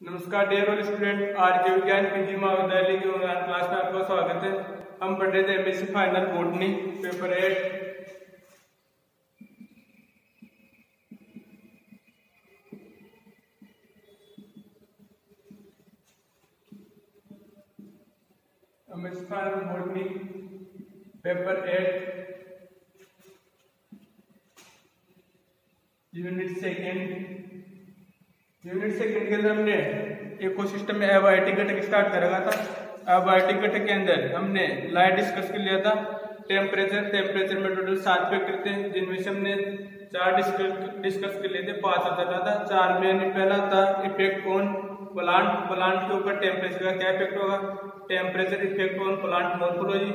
नमस्कार dare all student are के विज्ञान पीजी महाविद्यालय के ऑनलाइन क्लास में आपका स्वागत है। हम पढ़ रहे थे MSc final botany paper eight MSc final paper eight unit second unit second के अंदर हमने इकोसिस्टम में एबायोटिक घटक स्टार्ट करा था। एबायोटिक घटक के अंदर हमने लाइट डिस्कस कर लिया था। टेम्परेचर टेम्परेचर में टोटल सात फैक्टर थे, जिनमें से हमने चार डिस्कस कर लिए थे, पाँच आता था। था चार में पहला था इफ़ेक्ट ऑन प्लांट प्लांट के ऊपर टेम्परेचर का क्या इफ़ेक्ट होगा? Temperature effect on plant morphology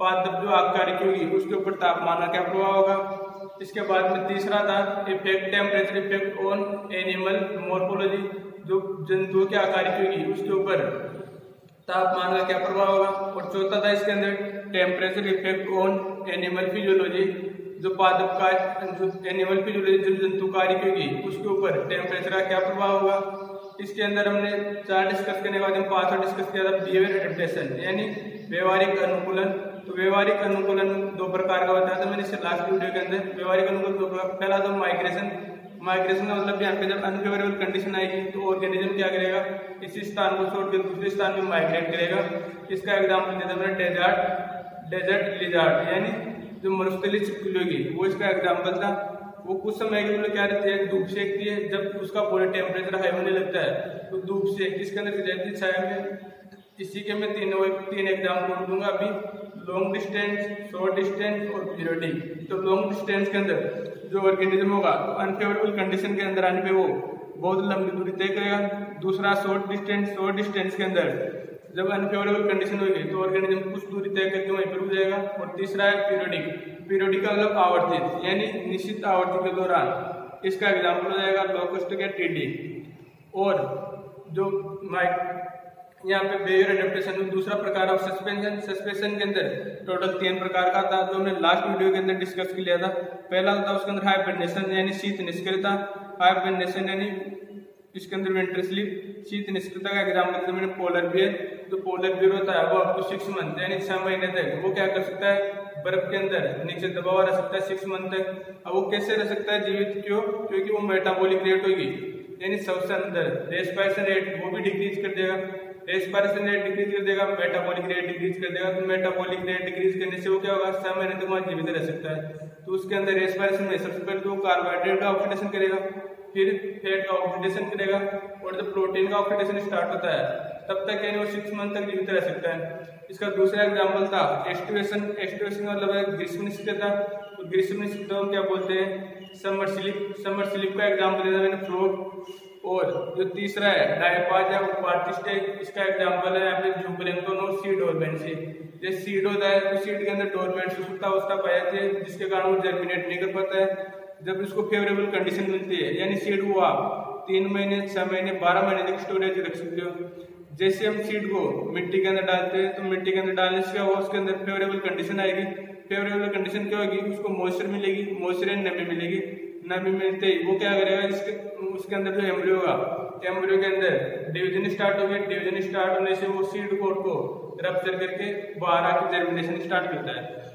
पाँच जो आग कार्य होगी, उसके ऊपर तापमान का क्या प्रभाव होगा? इसके बाद में तीसरा था effect temperature effect on animal morphology जो जंतुओं के आकार की होगी, उसके ऊपर। तापमान का क्या प्रभाव होगा? और चौथा था इसके अंदर temperature effect on animal physiology जो पादप का, जो एनिमल फिजियोलॉजी जो जंतु कार्य होगी, उसके ऊपर टेम्परेचर का क्या प्रभाव होगा? इसके अंदर हमने चार डिस्कस करने के बाद हम पांचवा डिस्कस किया था बिहेवियर एडेप्टेशन यानी व्यवहारिक अनुकूलन तो व्यवहारिक अनुकूलन दो प्रकार का बताया था मैंने इससे लास्ट वीडियो के अंदर। व्यवहारिक अनुकूलन दो प्रकार। पहला तो माइग्रेशन माइग्रेशन का मतलब यहाँ पे जब अनफेवरेबल कंडीशन आएगी तो ऑर्गेनिज्म क्या करेगा? इसी स्थान को छोड़ कर दूसरे स्थान में माइग्रेट करेगा। इसका एग्ज़ाम्पल देता मैंने डेजर्ट डेजर्ट लिजार्ट यानी जो मरुस्थली छिपकली वो इसका एग्ज़ाम्पल था। वो कुछ समय के लिए क्या रहती है? धूप सेकती है। जब उसका बॉडी टेम्परेचर हाई होने लगता है तो धूप सेक किसके अंदर छाया में। इसी के मैं तीन तीन एग्ज़ाम्पल दूँगा अभी। लॉन्ग डिस्टेंस शॉर्ट डिस्टेंस और पीरियडिक तो लॉन्ग डिस्टेंस के अंदर जो ऑर्गेनिज्म होगा तो अनफेवरेबल कंडीशन के अंदर आने पे वो बहुत लंबी दूरी तय करेगा। दूसरा शॉर्ट डिस्टेंस शॉर्ट डिस्टेंस के अंदर जब अनफेवरेबल कंडीशन होगी तो ऑर्गेनिज्म कुछ दूरी तय करके वहीं पर जाएगा। और तीसरा है पीरियडिक पीरियडिक का मतलब आवर्तित यानी निश्चित आवर्ती के दौरान इसका एग्ज़ाम्पल हो जाएगा लोकस्ट के टीडी और जो माइक यहाँ पे बेयर एडेप्टेशन दूसरा प्रकार ऑफ़ सस्पेंशन सस्पेंशन के अंदर टोटल तीन प्रकार का था, जो हमने लास्ट वीडियो के अंदर डिस्कस किया था। पहला था उसके अंदर हाइबरनेशन यानी शीत निष्क्रियता। हाइबरनेशन यानी इसके अंदर विंटर स्लीप शीत निष्क्रियता का एग्ज़ाम्पल तो मैंने पोलर बियर जो पोलर बियर होता है, वो टू सिक्स मंथ यानी छह महीने तक, वो क्या कर सकता है? बर्फ़ के अंदर नीचे दबा हुआ रह सकता है सिक्स मंथ तक। अब वो कैसे रह सकता है जीवित? क्यों? क्योंकि वो मेटाबॉलिक रेट होगी। यानी सबसे अंदर। रेस्पायरेशन रेट वो भी डिक्रीज कर देगा। रेस्पायरेशन रेट डिक्रीज कर देगा मेटाबॉलिक रेट डिक्रीज कर देगा। तो मेटाबॉलिक रेट डिक्रीज करने से वो क्या होगा? छह महीने तक वहाँ जीवित रह सकता है। तो उसके अंदर रेस्पिरेशन में सबसे पहले तो कार्बोहाइड्रेट का ऑक्सीडेशन करेगा, फिर फैट का ऑक्सीडेशन करेगा और जब प्रोटीन का ऑक्सीडेशन स्टार्ट होता है, तब तक यानी वो सिक्स मंथ तक जीवित रह सकता है। इसका दूसरा एग्ज़ाम्पल था एस्टिवेशन एस्टिवेशन का मतलब ग्रीष्म निष्क्रियता तो ग्रीष्म निष्क्रियता हम क्या बोलते हैं? समर स्लिप समर स्लिप का एग्ज़ाम्पल दिया मैंने फ्लोट और जो तीसरा है डायपाज है पार्टिस्टेक इसका एग्ज़ाम्पल है पे जुबलेंटोन और सीड ऑर्बेंसी जैसे सीड होता है तो सीड के अंदर डोरमेंट सुसुकता उसका पाया थे जिसके कारण वो जर्मिनेट नहीं कर पाता है। जब उसको फेवरेबल कंडीशन मिलती है, यानी सीड हुआ, तीन महीने, छह महीने, बारह महीने तक स्टोरेज रख सकते हो। जैसे हम सीड को मिट्टी के अंदर डालते हैं तो मिट्टी के अंदर डालने से क्या होगा, उसके अंदर फेवरेबल कंडीशन आएगी। फेवरेबल कंडीशन क्या होगी? उसको मॉइस्चर मिलेगी मॉइस्चर एंड नमी मिलेगी। नमी मिलते ही वो क्या करेगा? इसके, उसके अंदर जो एम्ब्रियो होगा एम्ब्रियो के अंदर डिवीज़न स्टार्ट हो गया। डिवीज़न स्टार्ट होने से वो सीड कोड को रप्चर करके बाहर आके जर्मिनेशन स्टार्ट करता है।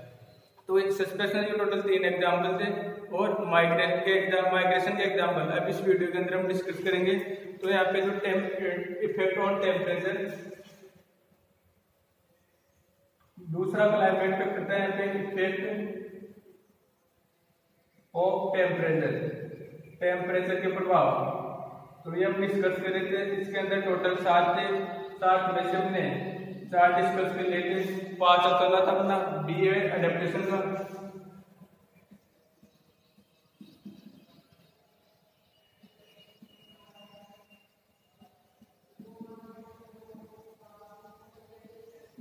तो सस्पेंशन के टोटल तीन एग्ज़ाम्पल थे और माइग्रेशन के एग्ज़ाम माइग्रेशन के एग्ज़ाम्पल अब इस वीडियो के अंदर हम डिस्कस करेंगे। तो यहाँ पे जो इफ़ेक्ट ऑन टेम्परेचर दूसरा क्लाइमेट पे करता है? पे इफ़ेक्ट ऑफ़ टेम्परेचर टेम्परेचर के प्रभाव। तो ये हम डिस्कस कर रहे थे, इसके अंदर टोटल सात थे, सात में हमने, चार डिस्कस कर लेते पाँच चला था अपना बी एडेप्टेशन का।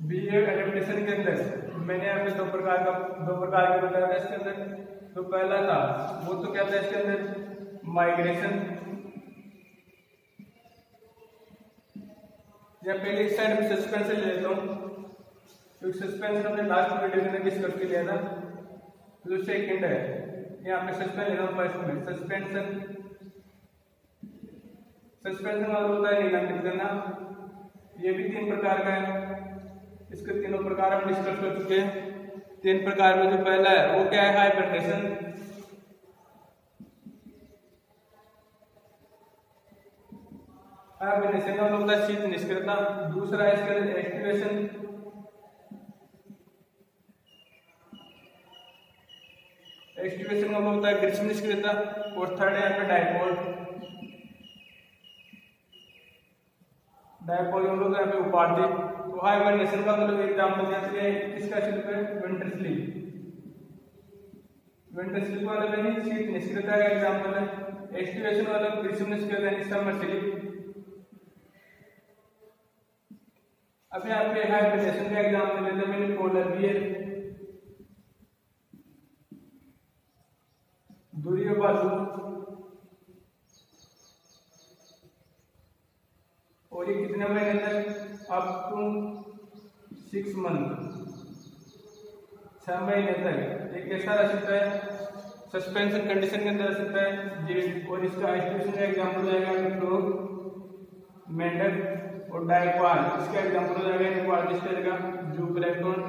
बी एडेप्टेशन के अंदर, मैंने पे दो प्रकार का, दो प्रकार के बताया था इसके अंदर। तो पहला था, वो तो क्या था इसके अंदर? माइग्रेशन या पहले इस साइड में सस्पेंशन ले लेता हूँ। क्योंकि सस्पेंशन हमने लास्ट वीडियो में डिस्कस कर लिया था। जो सेकंड है, यहाँ पे सस्पेंशन लेना फ़र्स्ट में। सस्पेंशन सस्पेंशन वाला होता है निलंबित करना। ये भी तीन प्रकार का है। इसके तीनों प्रकार हम डिस्कस कर चुके हैं। तीन प्रकार में जो पहला है, वो क्या है? हाइपरटेशन हाइपरटेशन का है शीत निष्क्रियता। दूसरा है इसके अंदर एक्टिवेशन एक्टिवेशन का होता है ग्रीष्म निष्क्रियता। और थर्ड है यहाँ पे डायपोल डायपोल हम लोग यहाँ पे उपाधि तो हाइबरनेशन का मतलब एग्जांपल जैसे किसका शिल्प है? Winter sleep. विंटर स्लीप वाला में शीत निष्क्रियता का एग्जांपल है। एक्टिवेशन वाला ग्रीष्म निष्क्रियता यानी समर स्लीप अब यहाँ पे हाइबरनेशन का एग्जांपल लेते हैं, मैंने पोलर बियर दूरी बाजू। और ये कितने महीने तक अप टू सिक्स मंथ छह महीने तक ये कैसा रह सकता है? सस्पेंशन कंडीशन के अंदर रह सकता है। जी और इसका एस्टिमेशन का एग्जांपल हो जाएगा फ्लोर मेंढक और डायपाल इसका एग्जांपल हो नेपाल स्टेट का जू प्लेटोन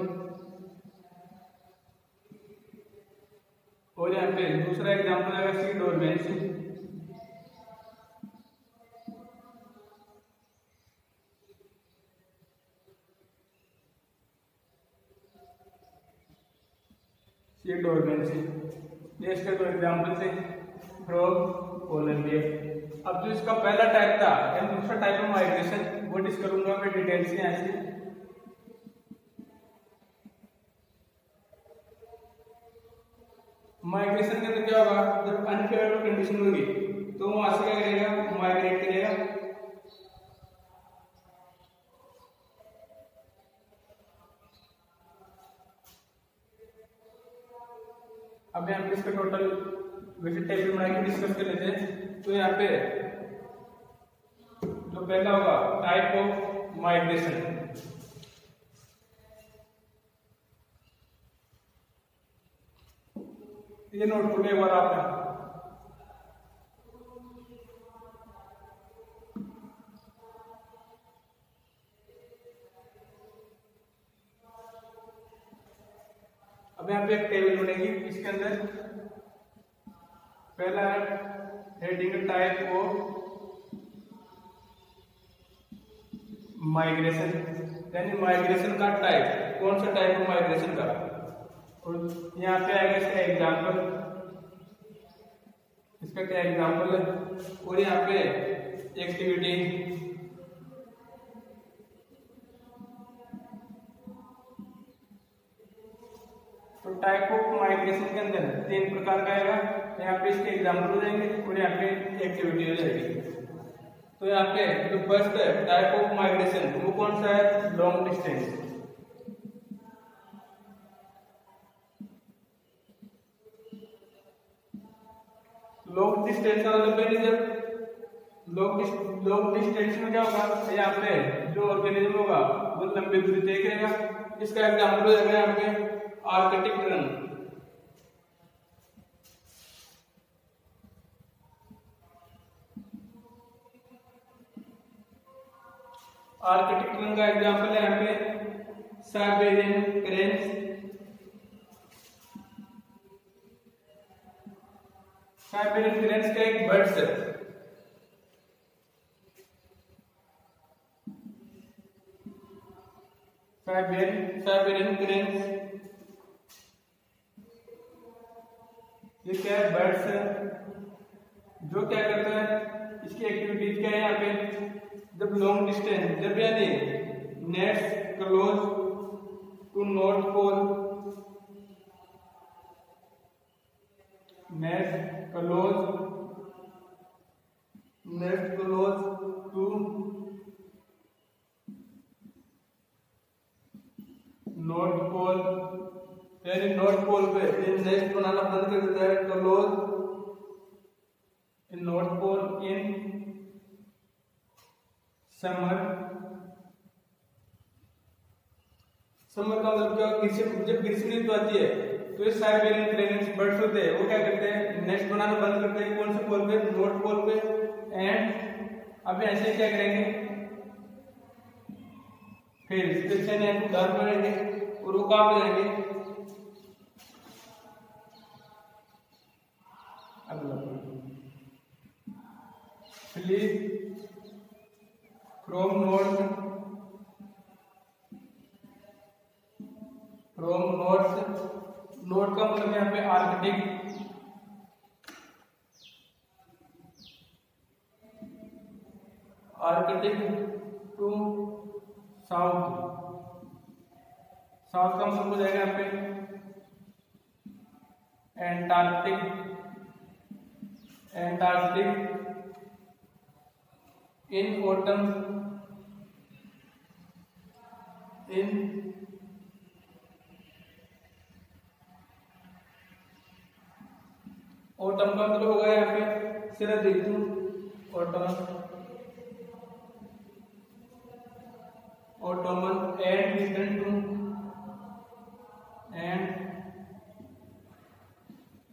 और यहाँ पे दूसरा एग्जांपल आएगा सीड ऑर्गेनिज्म सीड ऑर्गेनिज्म ये इसके दो एग्जांपल थे फ्रॉग कोलंबिया अब जो इसका पहला टाइप था या दूसरा टाइप ऑफ़ माइग्रेशन वो डिस्कस करूँगा मैं डिटेल से यहाँ से। माइग्रेशन के अंदर क्या होगा? जब अनफेवरेबल कंडीशन होगी तो वहाँ से क्या करेगा? माइग्रेट करेगा। अब यहाँ पे इसका टोटल वैसे टेबल बना के डिस्कस कर लेते हैं। तो यहाँ पे जो पहला होगा टाइप ऑफ़ माइग्रेशन ये नोट कर एक बार आपने अब यहाँ पे एक टेबल बनेगी, इसके अंदर पहला है हेडिंग टाइप ऑफ़ माइग्रेशन यानी माइग्रेशन का टाइप कौन सा टाइप है माइग्रेशन का? और यहाँ पे आएगा इसका एग्ज़ाम्पल इसका क्या एग्ज़ाम्पल है? और यहाँ पे एक्टिविटी टाइप ऑफ़ माइग्रेशन के अंदर तीन प्रकार का आएगा यहाँ पे इसके एग्ज़ाम्पल हो जाएँगे और यहाँ पे एक्टिविटी हो जाएगी। तो यहाँ पे जो फ़र्स्ट है टाइप ऑफ़ माइग्रेशन वो कौन सा है? लॉन्ग डिस्टेंस लॉन्ग डिस्टेंस का मतलब लॉन्ग लॉन्ग डिस्टेंस में क्या होगा? यहाँ पे जो ऑर्गेनिज्म होगा, वो लंबी दूरी तय करेगा। इसका एग्ज़ाम्पल हो जाएगा यहाँ पे। आर्कटिक रन आर्कटिक रन का एग्ज़ाम्पल है यहाँ पे साइबेरियन क्रेन्स साइबेरियन क्रेन्स का एक बर्ड्स है। साइबेरियन साइबेरियन क्रेन्स ये क्या है? बर्ड्स है। जो क्या करता है, इसकी एक्टिविटीज़ क्या है यहाँ पे? जब लॉन्ग डिस्टेंस जब यानी nests close to North Pole nest close nest close to North Pole यानी नॉर्थ पोल पे, ये nests in North Pole in summer का मतलब क्या? ग्रीष्म जब ग्रीष्म ऋतु आती है तो ये साइबेरियन क्रेनियस बर्ड्स होते हैं, वो क्या करते हैं? नेस्ट बनाना बंद करते हैं कौन से पोल पे? नॉर्थ पोल पे. एंड अब ऐसे क्या करेंगे? फिर सेक्शन एन उधार करेंगे और वो कहाँ पे अगला। Flies from north from north north का मतलब यहाँ पे Arctic Arctic to south south का मतलब हो जाएगा यहाँ पे Antarctic Antarctic in autumn in autumn का मतलब होगा यहाँ पे सिर्फ़ ऋतु autumn autumn and to to and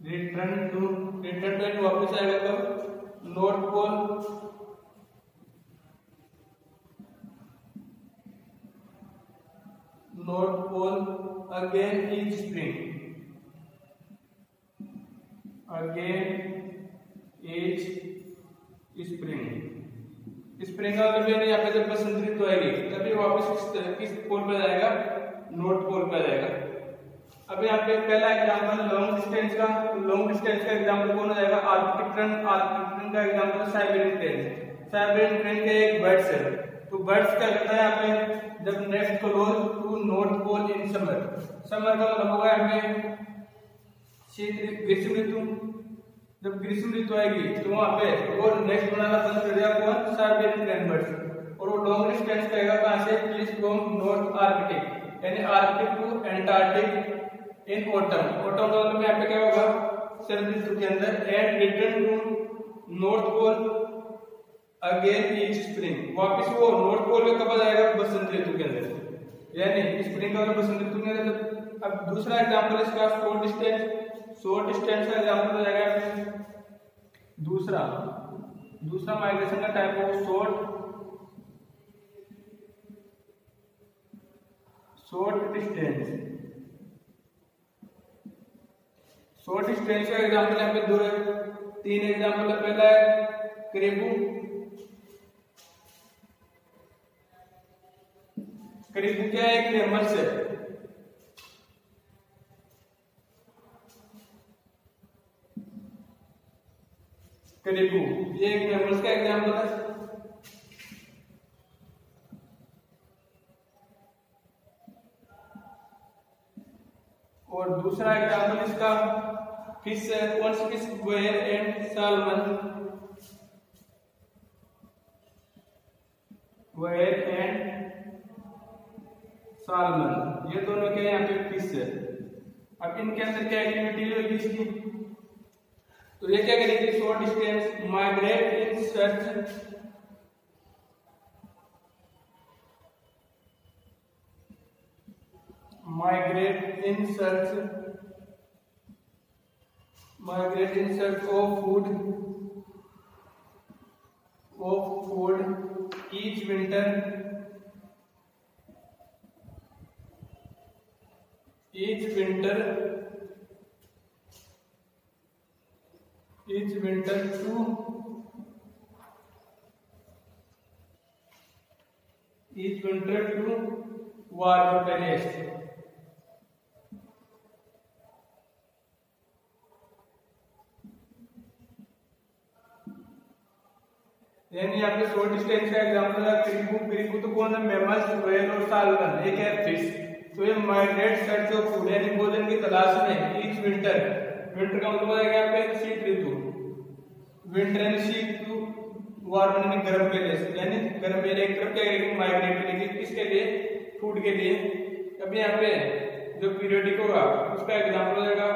return to return to वापस आएगा कब North Pole North Pole again in spring again is spring spring का मतलब यानी यहाँ पे जब बसंत ऋतु आएगी तभी वापस किस किस पोल पे जाएगा नोट पोल पे जाएगा अब यहाँ पे पहला एग्जांपल लॉन्ग डिस्टेंस का लॉन्ग डिस्टेंस का एग्जांपल कौन हो जाएगा आर्कटिक ट्रेन आर्कटिक का example Siberian crane Siberian crane के एक बर्ड्स है। तो बर्ड्स क्या करता है पे? जब nests close to North Pole in summer summer का मतलब होगा पे शीत ग्रीष्म ऋतु। जब ग्रीष्म ऋतु आएगी तो वहाँ पे वो नेक्स्ट बनाना बंद कर दिया कौन? साइबेरियन ग्रैंडबर्ड्स और वो लॉन्ग डिस्टेंस कहेगा कहाँ से? प्लीज़ फ्रॉम नॉर्थ आर्कटिक यानी Arctic to Antarctic in autumn autumn का मतलब यहाँ पे क्या होगा? सर्दी ऋतु के अंदर and return to North Pole again each spring. वापस वो नॉर्थ पोल पे कब जाएगा बसंत ऋतु के अंदर। यानी स्प्रिंग मतलब बसंत ऋतु के अंदर अब दूसरा एग्जांपल इसका शॉर्ट डिस्टेंस शॉर्ट डिस्टेंस का एग्जांपल हो जाएगा। दूसरा दूसरा माइग्रेशन का type of short short distance short distance का एग्जांपल यहाँ पे दो है। तीन एग्ज़ाम्पल है पहला है क्रेबू। क्रेबू क्या है? फ़ेमस है करीबू, ये एक मेमल्स का एग्जांपल है? और दूसरा एग्ज़ाम्पल इसका कौन सी fish whale and salmon whale and salmon ये दोनों के यहाँ पे फ़िश है? अब इनके अंदर क्या एक्टिविटी होगी इसकी तो ये क्या करेगी? Short distance migrate in search migrate in search migrate in search of food of food each winter each winter each winter to each winter to warmer place यानी यहाँ पे शॉर्ट डिस्टेंस का एग्जांपल है क्रिकू क्रिकू तो कौन है मेमल्स व्हेल और salmon एक है फ़िश तो ये माइग्रेट सर्च ऑफ़ फ़ूड यानी भोजन की तलाश में ईच विंटर विंटर का मतलब है यहाँ पे शीत ऋतु। विंटर यानी शीत ऋतु वार्म यानी गर्म के लिए। यानी गर्म एरिया तरफ़ क्या करेगी? माइग्रेट करेगी किसके लिए? फ़ूड के लिए। अभी यहाँ पे जो पीरियोडिक होगा, उसका एग्ज़ाम्पल हो जाएगा।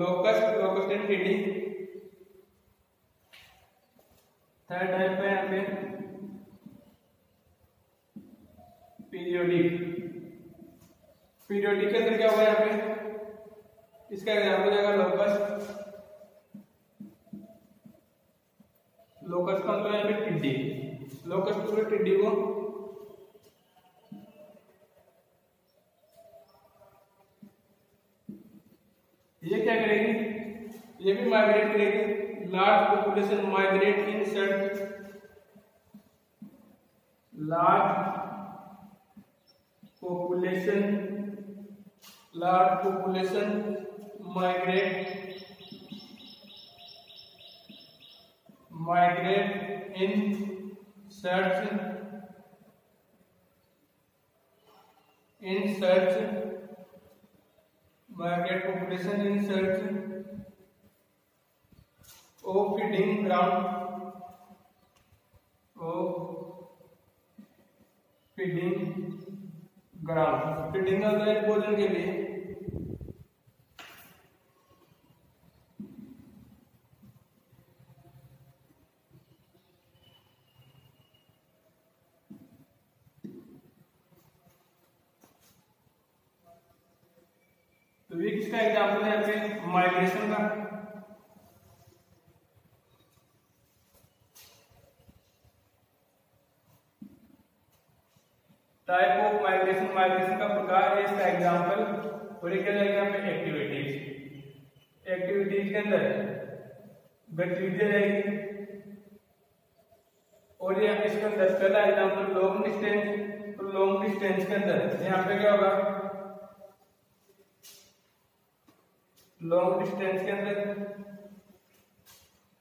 लोकस्ट लोकस्ट एंड टीडी थर्ड टाइप है यहाँ पे पीरियोडिक पीरियोडिक के अंदर क्या होगा यहाँ पे? इसका एग्ज़ाम्पल जाएगा लोकस लोकस का मतलब यहाँ पे टिड्डी. लोकस को टिड्डी को ये क्या करेगी? ये भी माइग्रेट करेगी. Large population migrate in search large population large population migrate migrate in search in search migrate population in search of feeding ground of feeding ground. Feeding का है भोजन के लिए? तो ये किसका एग्ज़ाम्पल है माइग्रेशन का। टाइप ऑफ़ माइग्रेशन माइग्रेशन का प्रकार है इसका एग्जांपल और यहाँ पे एक्टिविटीज़ एक्टिविटीज़ के अंदर गतिविधियाँ रहेगी। और ये इसके अंदर पहला एग्जांपल लॉन्ग डिस्टेंस तो लॉन्ग डिस्टेंस के अंदर यहाँ पे क्या होगा? लॉन्ग डिस्टेंस के अंदर।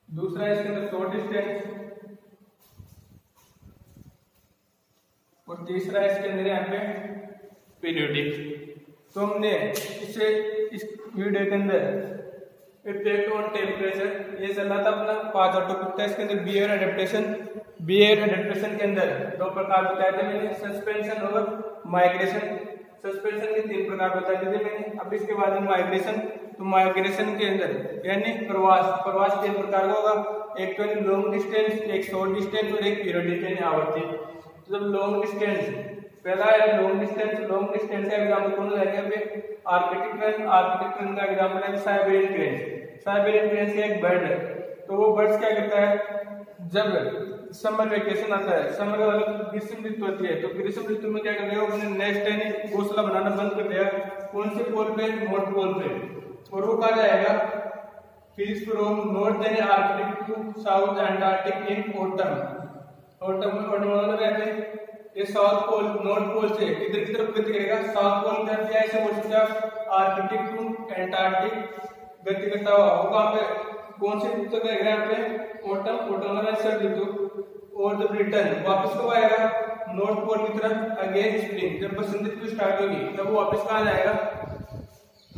दूसरा इसके अंदर शॉर्ट डिस्टेंस और तीसरा इसके अंदर यहाँ पे पीरियोडिक तो हमने इसे इस वीडियो के अंदर इफ़ेक्ट ऑन टेम्परेचर ये चल रहा था अपना पाँच टॉपिक था इसके अंदर बिहेवियर एडेप्टेशन बिहेवियर एडेप्टेशन के अंदर दो प्रकार बताए थे मैंने सस्पेंशन और माइग्रेशन सस्पेंशन के तीन प्रकार बताए थे मैंने। अब इसके बाद में माइग्रेशन तो माइग्रेशन के अंदर यानी प्रवास प्रवास तीन प्रकार का होगा। एक तो लॉन्ग डिस्टेंस एक शॉर्ट डिस्टेंस और एक पीरियोडिक यानी आवर्ती। जब लॉन्ग डिस्टेंस पहला है लॉन्ग डिस्टेंस लॉन्ग डिस्टेंस का एग्जांपल कौन सा है? पे आर्कटिक ट्रेन आर्कटिक ट्रेन का एग्जांपल है साइबेरियन ट्रेन साइबेरियन ट्रेन से एक बर्ड है. तो वो बर्ड्स क्या करता है? जब समर वेकेशन आता है समर वाला ग्रीष्म ऋतु होती है तो ग्रीष्म ऋतु में क्या कर देगा अपने नेक्स्ट यानी घोंसला बनाना बंद कर दिया। कौन से पोल पे? नॉर्थ पोल पे. और वो कहा जाएगा? फ़िश फ्रॉम नॉर्थ यानी Arctic to south Antarctic in autumn और मतलब रहते ये साउथ पोल, नॉर्थ पोल से किधर की तरफ़ गति करेगा। साउथ पोल की तरफ़ ऐसे बोल सकते हैं आर्कटिक टू एंटार्क्टिक गति करता हुआ। वो कहाँ पे? कौन से ऋतु का यहाँ पे? ऑटम ऑटम वाला सर्द ऋतु और जब रिटर्न वापस कब आएगा? नॉर्थ पोल की तरफ़ अगेन स्प्रिंग जब बसंत ऋतु स्टार्ट होगी, तब वो वापस कहाँ जाएगा?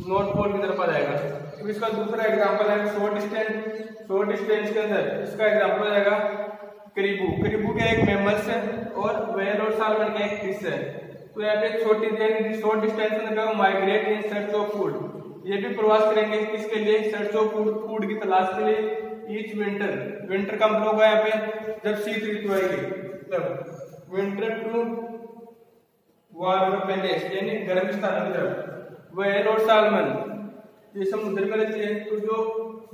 नॉर्थ पोल की तरफ़ आ जाएगा। इसका दूसरा एग्जांपल है शॉर्ट डिस्टेंस शॉर्ट डिस्टेंस के अंदर इसका एग्जांपल हो जाएगा क्रिबू। क्रिबू क्या एक मेमल्स है और वेल और सालमन का एक फ़िश है। तो यहाँ पे छोटी शॉर्ट डिस्टेंस में migrate in search of food ये भी प्रवास करेंगे किसके लिए? सर्च ऑफ़ फ़ूड फ़ूड की तलाश के लिए ईच विंटर विंटर का मतलब होगा यहाँ पे जब शीत ऋतु आएगी। तब विंटर टू वार पहले, यानी गर्म स्थानों की तरफ़। वेल और सालमन ये समुद्र में रहते है तो जो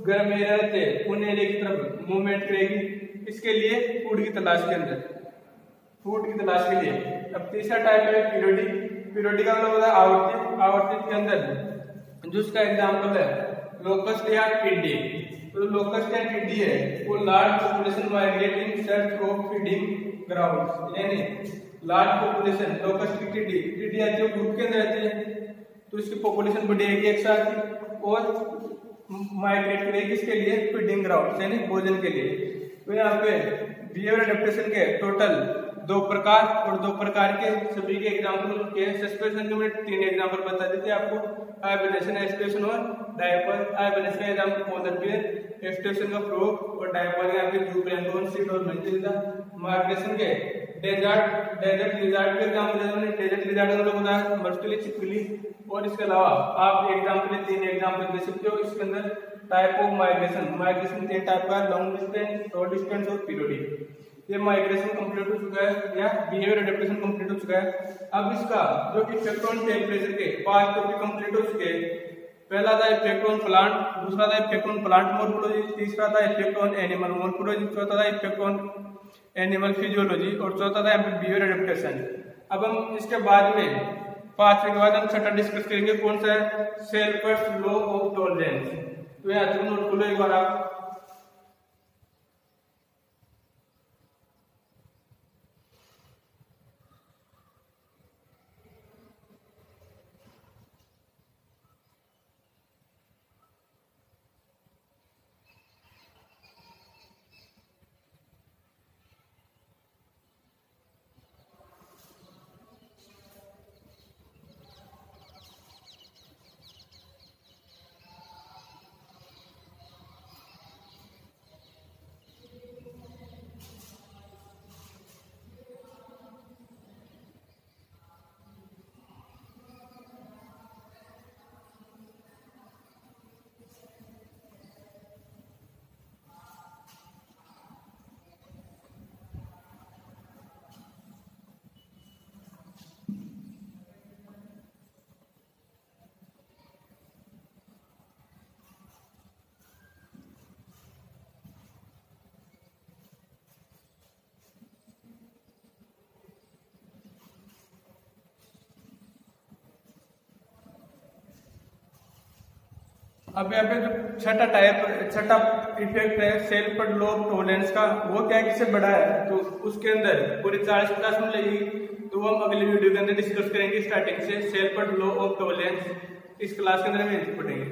गर्म एरिया रहते हैं उन एरिया की तरफ़ मूवमेंट करेगी। इसके लिए? फ़ूड की तलाश के अंदर। फ़ूड की तलाश के लिए। अब तीसरा टाइप है पीरियोडिक पीरियोडिक का मतलब होता है आवर्तित। आवर्तित के अंदर जो उसका एग्ज़ाम्पल है। लोकस्ट या टिड्डी। तो लोकस्ट या टिड्डी है, वो large population migrating search of feeding ground यानी लार्ज पॉपुलेशन लोकस्ट की टिड्डी। टिड्डी आती है ग्रुप के अंदर रहती है। तो इसकी पॉपुलेशन बढ़ेगी एक साथ और माइग्रेट करेगी किसके लिए? फीडिंग ग्राउंड यानी भोजन के लिए। तो यहाँ पे बिहेवियर एडेप्टेशन के टोटल दो प्रकार और दो प्रकार के सभी के एग्ज़ाम्पल के सस्पेंशन के मैंने तीन एग्ज़ाम्पल बता देते आपको। हाइबरनेशन एस्टेशन और डायपर हाइबरनेशन का एग्ज़ाम्पल पोलर बियर एस्टेशन का फ्लो और डायपर यहाँ पे जू प्लैंटन सीड और मेंटल था। माइग्रेशन के डेजर्ट डेजर्ट लिजार्ड के एग्ज़ाम्पल मैंने डेजर्ट लिजार्ड का होता है मर्स्टली चिपकली। और इसके अलावा आप एग्ज़ाम्पल तीन एग्ज़ाम्पल दे सकते हो, इसके अंदर टाइप ऑफ़ माइग्रेशन माइग्रेशन तीन टाइप का लॉन्ग डिस्टेंस शॉर्ट डिस्टेंस और पीरियोडिक ये माइग्रेशन कंप्लीट हो चुका है या बिहेवियर एडेप्टेशन कंप्लीट हो चुका है। अब इसका जो इफ़ेक्ट ऑन टेम्परेचर के पाँच टॉपिक कंप्लीट हो चुके हैं। पहला था इफ़ेक्ट ऑन प्लांट दूसरा था इफ़ेक्ट ऑन प्लांट मोर्फोलॉजी तीसरा था इफ़ेक्ट ऑन एनिमल मोर्फोलॉजी चौथा था इफ़ेक्ट ऑन एनिमल फिजियोलॉजी और चौथा था बिहेवियर एडेप्टेशन अब हम इसके बाद में पांचवे के बाद हम छठा डिस्कस करेंगे कौन सा है? सेल्फ लॉ ऑफ़ टॉलरेंस तो यहाँ तक नोट खोलो एक आप अब यहाँ पे जो छठा टाइप छठा इफ़ेक्ट है सेल पर लो टोलेंस का, वो क्या किसे बढ़ा है? तो उसके अंदर, पूरी चालीस पचास मिनट लगेगी तो हम अगले वीडियो के अंदर डिस्कस करेंगे स्टार्टिंग से सेल पर लो ऑफ़ टोलेंस इस क्लास के अंदर हम पढ़ेंगे